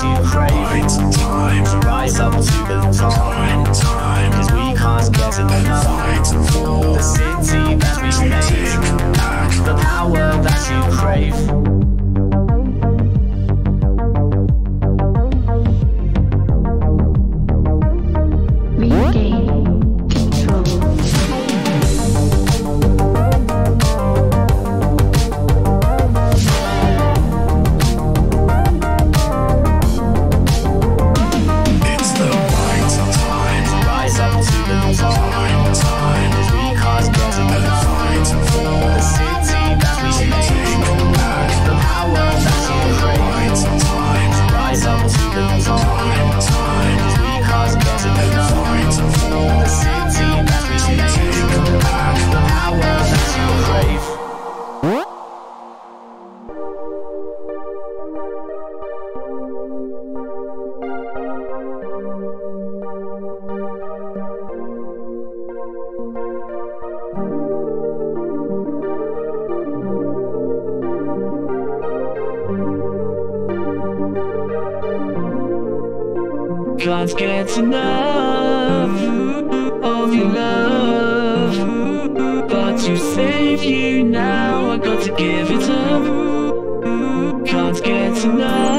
That you crave. Right time to Rise up to the top. time. Cause we can't get enough. The city to the top. prime time. Cause we can't get The for city that we to Can't get enough of your love. But to save you now, I got to give it up. Can't get enough.